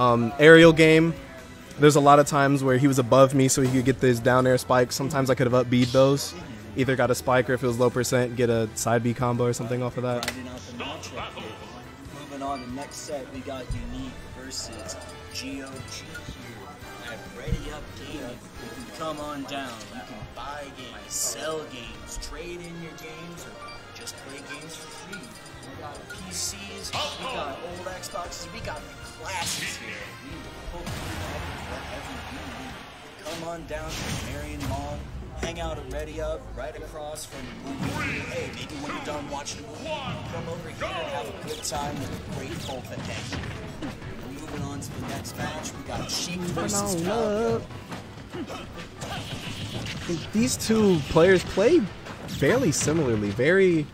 Um, aerial game. There's a lot of times where he was above me, so he could get this down air spike. Sometimes I could have up B'd those. Either got a spike or if it was low percent, get a side B combo or something off of that. The. Moving on to next set, we got Unique versus GOG at Ready Up Gaming. Come on down. You can buy games, sell games, trade in your games, or just play games for free. We got PCs, we got old Xboxes, we got the classes here. We will hook you up whatever you need. Come on down to Marion Mall. Hang out at Ready Up, right across from the movie. Hey, maybe when you're done watching the movie, come over here and have a good time with the great folk that hang. Moving on to the next match, we got Sheik versus on Falco. These two players play fairly similarly. Very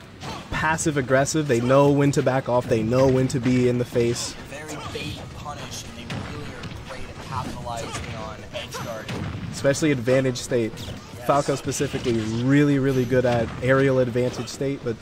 passive aggressive. They know when to back off. They know when to be in the face. Bait and punish, and they really are great at capitalizing on edge guarding. especially advantage state. Falco specifically really, really good at aerial advantage state, but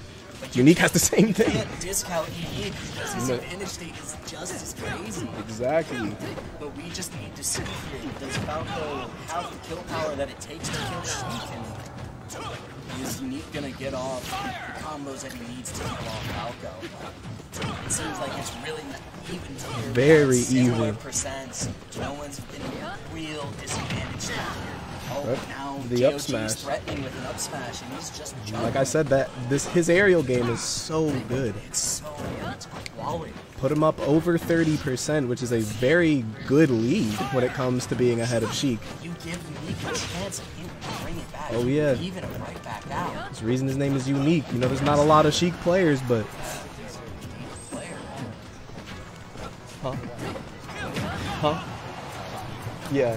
Unique has the same You thing. can't discount Unique because his No. advantage state is just as crazy. Exactly. But we just need to see here, does Falco have the kill power that it takes to kill Sheik? Is gonna get off the combos that he needs to kill off Falco? It seems like it's really not even here. Very even. percents. No one's been real disadvantaged. Oh, Right. now The GOG up smash. threatening with an up smash, and he's just jumping. Like I said, that this his aerial game is so good. It's so it's quality. Put him up over 30%, which is a very good lead when it comes to being ahead of Sheik. You give Unique a chance, and he will bring it back. Oh, yeah. will Even it right back out. There's a reason his name is Unique. You know, there's not a lot of Sheik players, but He's a unique player. huh? Huh? Yeah.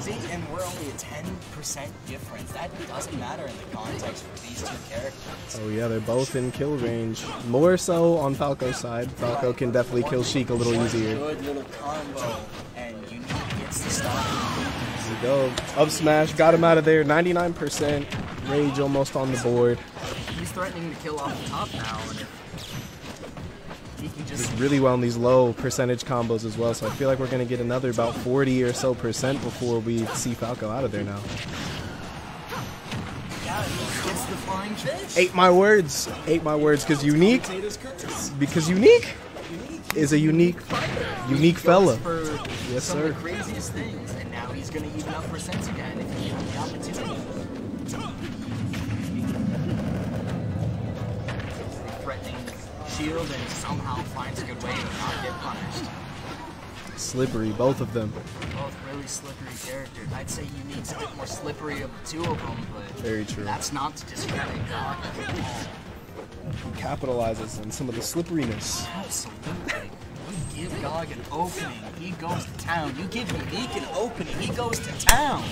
See, and we're only a 10% difference. That doesn't matter in the context for these two characters. Oh yeah, they're both in kill range. More so on Falco's side. Falco can definitely kill Sheik a little easier. Good little combo, and Unique gets the. There we go. Up smash, got him out of there. 99%. Rage almost on the board. He's threatening to kill off the top now, just Really well in these low percentage combos as well. So I feel like we're gonna get another about 40 or so percent before we see Falco out of there now. yeah, the flying fish. Ate my words. Ate my words. Cause unique. Because unique is a unique, unique fella. Yes, sir. craziest things, and now he's going to even up percents again if he has the opportunity. Shield and somehow finds a good way to not get punished. Slippery, both of them. Both really slippery characters. I'd say Unique's a bit more slippery of the two of them, but Very true. that's not to discredit God all. Capitalizes on some of the slipperiness. Absolutely. You give Gog an opening, he goes to town. You give Unique an opening, he goes to town.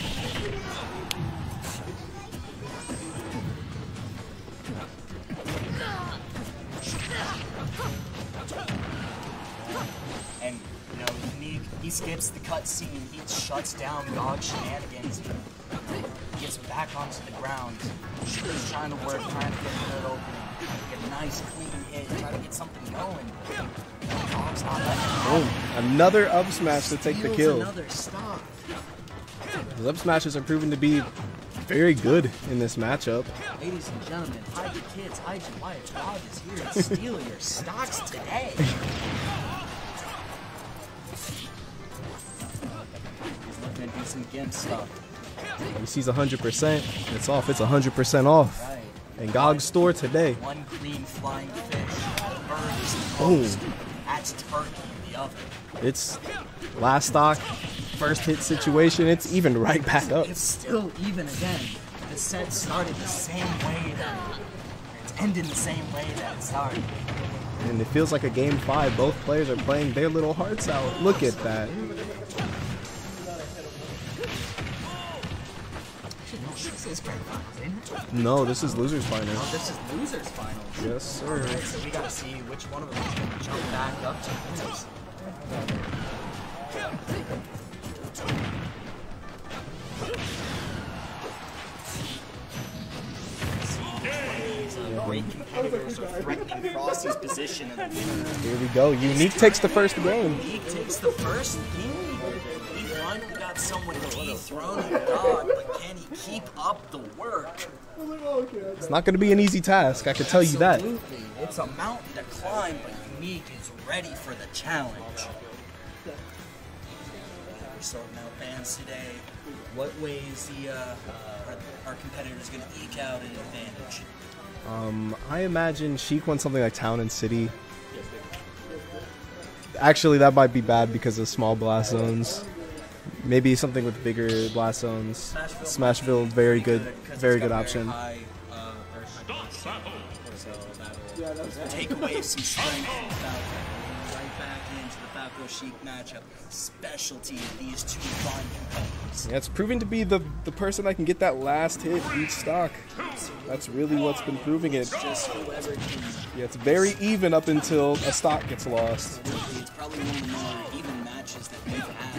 He skips the cutscene, he shuts down Gog's shenanigans, you gets back onto the ground. He's trying to work, trying to get a good opening, trying to get a nice, clean hit, trying to get something going. Gog's not Boom. Another up smash to take the kill. The up smashes are proven to be very good in this matchup. Ladies and gentlemen, hide your kids, hide your wife. God is here to steal your stocks today. some gimp stuff. He sees 100%. It's off. It's 100% off. Right. And GOG's store today. One green flying fish. Boom. Oh. That's turkey in the. It's last stock, first hit situation. It's even right back up. It's still even again. The set started the same way that it's ending the same way that it started. And it feels like a game five. Both players are playing their little hearts out. Look at that. This is grand finals, ain't it? No, this is losers final. Oh, this is losers finals. Yes, sir. Alright, so we gotta see which one of them is gonna jump back up to winners. See which one of these are great competitors competitors are threatening Frosty's position in the. Here we go. Unique takes the first game. Unique takes the first game. We finally got someone dethroning God, but he keep up the work? It's not going to be an easy task. I can tell you that. Absolutely. It's a mountain to climb, but Unique is ready for the challenge. We're sorting out bans today. What ways the uh, our, our competitors going to eke out an advantage? Um, I imagine Sheik wants something like Town and City. Actually, that might be bad because of small blast zones. Maybe something with bigger blast zones. Smashville, very good, very good option. very high so take away some strength from Falco. Right back into the Falco Sheik matchup. Specialty of these two fine competitors. Yeah, it's proving to be the the person that can get that last hit each stock. That's really what's been proving it. Just whoever can. Yeah, it's very even up until a stock gets lost. It's probably one of the more even matches that we've had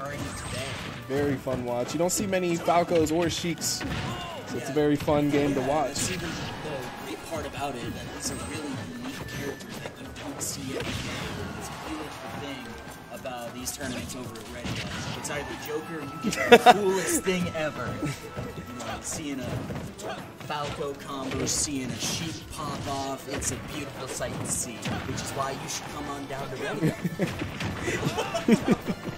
entire today. Very fun watch. You don't see many Falcos or Sheiks, so it's a very fun game to watch. That's even the great part about it, that it's a really unique character that you don't see every day. It's a beautiful thing about these tournaments over at Ready. It's either Joker you get the coolest thing ever. Know, seeing a Falco combo, seeing a Sheik pop off, it's a beautiful sight to see, which is why you should come on down to Red Alright,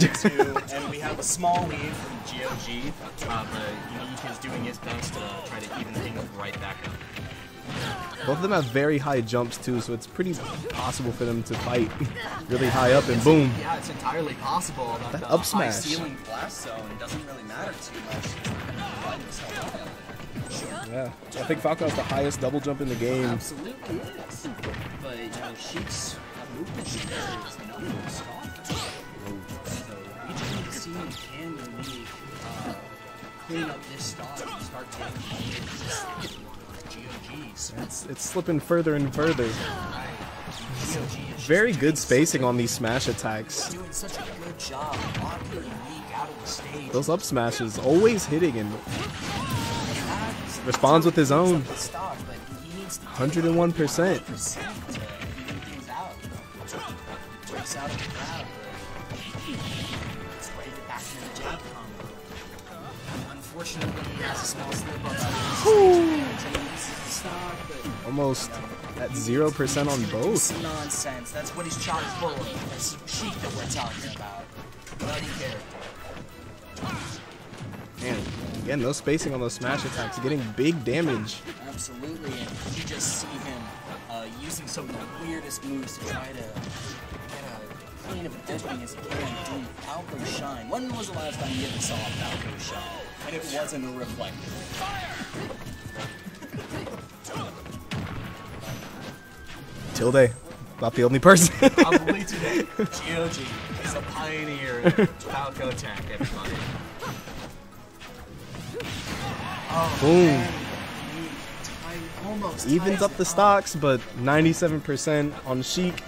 but we're in game two, and we have a small lead from GOG, uh, but Unique is doing his best to try to even things right back up. Both of them have very high jumps too, so it's pretty possible for them to fight really high up and boom. Yeah, it's entirely possible that, That the up high smash. ceiling blast zone doesn't really matter too much. Find himself out. Yeah, I think Falco has the highest double jump in the game. Absolutely is. But, you know, Sheik's movement is no stop. See can Unique uh, clean up this stock and start taking GOGs. It's it's slipping further and further. Very good spacing on these smash attacks. Those up smashes always hitting and responds with his own. the stock, but he needs to 101%. Almost at zero percent on both. nonsense. That's what he's chock full of. That's cheat that we're talking about. Bloody character. Man, again, no spacing on those smash attacks, getting big damage. Absolutely, and you just see him uh, using some of the weirdest moves to try to get a clean of an opening as he can, doing Falco Shine. When was the last time you ever saw a Falco Shine? And it wasn't a reflector. Tilde, not the only person. Probably today. GOG is a pioneer in Falco tech, everybody. Oh, Boom. man. Almost Evens up the stocks, but 97% on Sheik.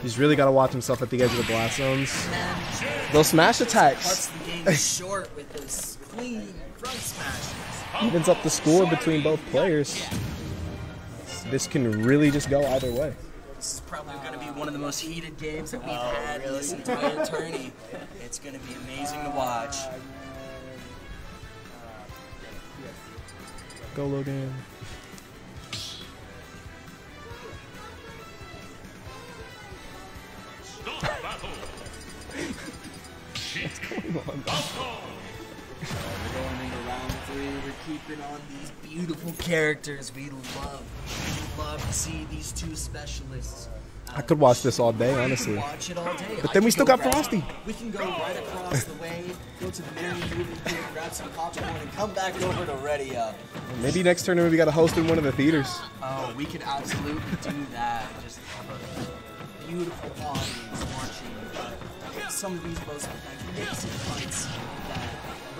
He's really got to watch himself at the edge of the blast zones. Man, Those smash cuts attacks evens up the score between both players. This can really just go either way. This is probably going to be one of the most heated games that we've had in this entire tourney. It's going to be amazing to watch. Go Logan. What's going on? We're going into round three. We're keeping on these beautiful characters we love. We love to see these two specialists. I could watch this all day, honestly. watch it all day. But then we still go got grab- Frosty. We can go right across the way, go to the Merry Movie Theater, grab some popcorn, and come back over to Ready Up. Maybe next tournament we got to host in one of the theaters. Oh, we could absolutely do that. Just have a beautiful audience watching uh, some of these most magnificent fights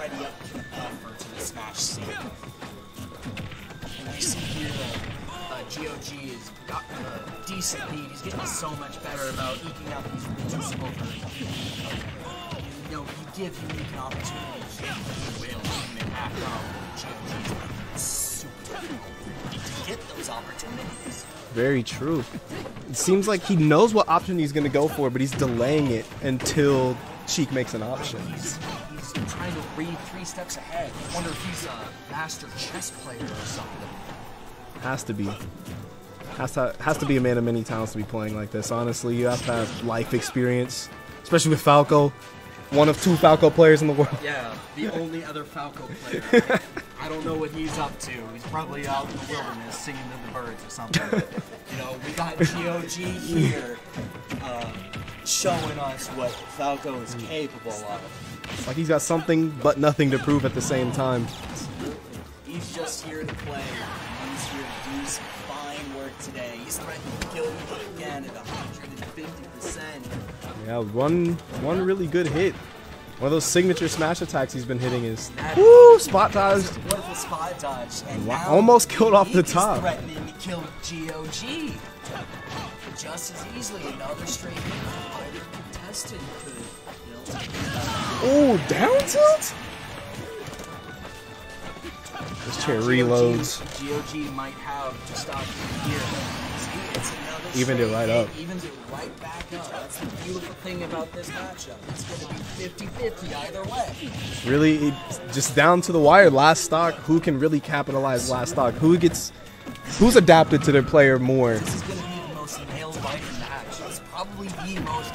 that Ready Up can offer to the Smash scene. And we see here that uh, GOG has gotten a decent lead. He's getting so much better about eking out these wins over. You know, you give unique an opportunity, he will. back up. GOG's super difficult to get those opportunities. Very true. It seems like he knows what option he's gonna go for, but he's delaying it until Sheik makes an option. He's, trying to read three steps ahead. I wonder if he's a master chess player or something. Has to be. Has to has to be a man of many talents to be playing like this. Honestly, you have to have life experience, especially with Falco, one of two Falco players in the world. Yeah, the only other Falco player. I don't know what he's up to. He's probably out in the wilderness singing to the birds or something. you know, we got GOG here uh, showing us what Falco is capable of. Like he's got something but nothing to prove at the same time. He's just here to play. He's here to do some fine work today. He's threatening to kill you again at 150%. Yeah, one one really good hit. One of those signature smash attacks he's been hitting is woo spot dodge. Wonderful spot dodge. And Wow, almost killed off the top. threatening to kill GOG. Just as easily, another straight. Contestant could, you know, take it out. Ooh, down tilt. This chair reloads. GOG might have to stop here. See, Evened it right up. Evens it right back up. That's the beautiful thing about this matchup. It's going to be 50-50 either way. Really, just down to the wire. Last stock. Who can really capitalize last stock? Who gets? Who's adapted to their player more? This is going to be the most nail-biting match. It's probably the most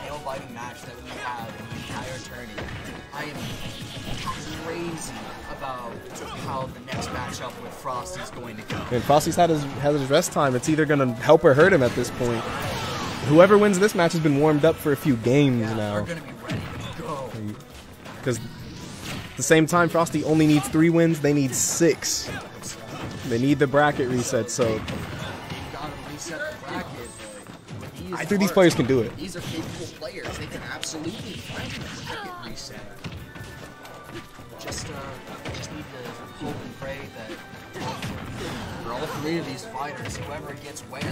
matchup with Frost is going to go. And Frosty's had his has his rest time. It's either gonna help or hurt him at this point. Whoever wins this match has been warmed up for a few games They're now. going be ready to go. Because at the same time, Frosty only needs three wins. They need six. They need the bracket reset. So You gotta reset the bracket. but these I think these players can do it. These are capable players. They can absolutely find the bracket reset. Just, uh, just need to hope and pray that for all three of these fighters, whoever gets where can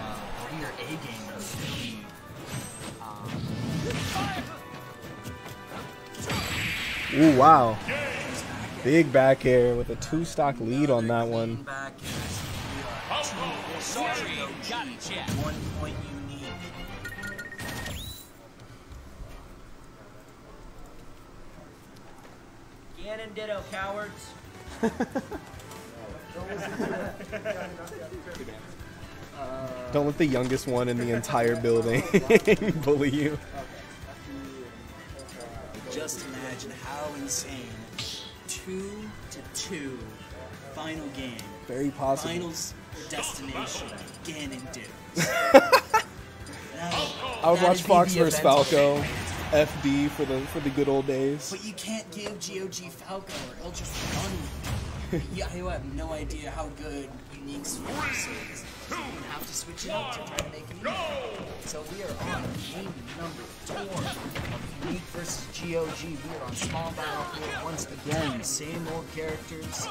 uh, bring their A game and really, um, ooh wow, big back air with a two stock lead on that one. back is we are two sorry, One point unique. Ganon ditto, cowards. Don't let the youngest one in the entire building bully you. Just imagine how insane. Two to two. Final game. Very possible. Finals destination. Ganondorf. I would watch Fox vs Falco, FD for the for the good old days. But you can't give GOG Falco or he'll just run with you. Yeah, you have no idea how good Unique's force is. So you have to switch it up to try to make it even. So we are on game number four of Unique versus GOG. We are on small battlefield once again. Same old characters,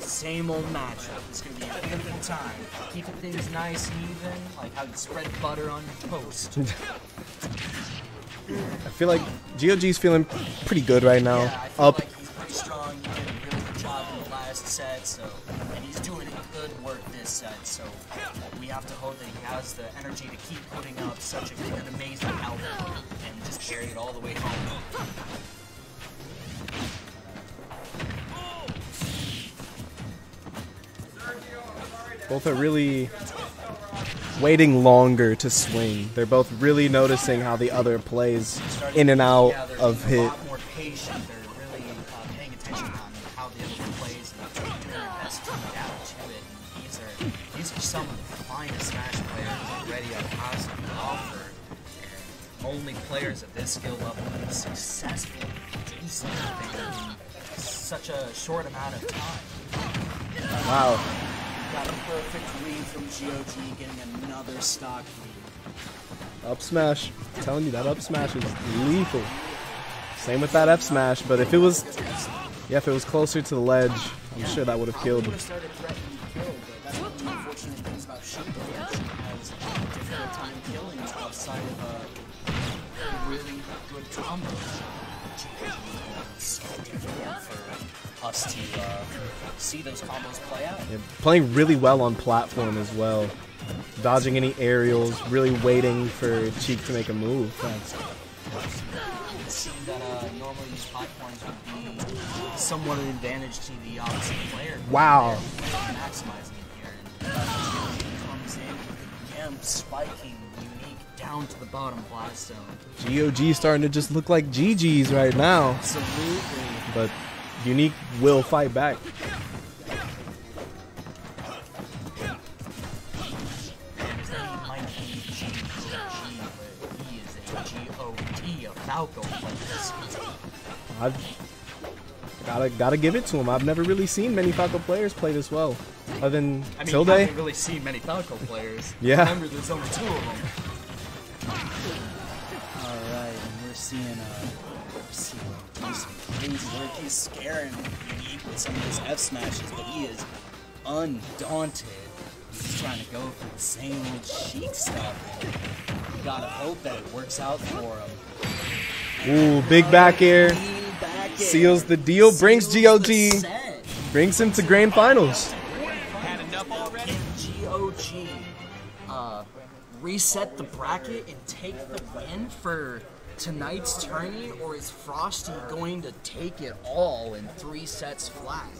same old matchup. It's gonna be a beautiful time. Keeping things nice and even, like how you spread butter on your toast. I feel like GOG's feeling pretty good right now. Yeah, Up. like has the energy to keep putting up such a, an amazing output and just carry it all the way home. Both are really waiting longer to swing. They're both really noticing how the other plays in and out of hit. Decent in such a short amount of time. Wow. Got a perfect read from GOG, getting another stock lead. Up smash. I'm telling you that up smash is lethal. Same with that F smash, but if it was yeah, if it was closer to the ledge, I'm sure that would have killed. would have started threatening to kill, but that's one of the unfortunate things about Sheik. She has a difficult time killing outside of really good. For us to uh, see those combos play out. Yeah, playing really well on platform as well. Dodging any aerials, really waiting for Sheik to make a move. Seemed that uh, normally these platforms would be somewhat an advantage to the opposite player. Wow. Maximizing it here. And uh, comes in with the Gimp spiking down to the bottom blast zone. GOG starting to just look like GG's right now. Absolutely. But Unique will fight back. He might be GOG, but he is a G-O-D, a Falco player. I've gotta gotta give it to him. I've never really seen many Falco players play this well, other than I mean, Tilde. you haven't really seen many Falco players. Yeah. Remember, there's only two of them. Crazy work. Scaring Unique with some of his F smashes, but he is undaunted. He's trying to go for the same old Sheik stuff. And you gotta hope that it works out for him. Ooh, big back air. Back. Seals the deal, brings Seals the GOG. Brings him to grand finals. had enough already? GOG uh, reset the bracket and take the win for tonight's tourney, or is Frosty going to take it all in three sets flat?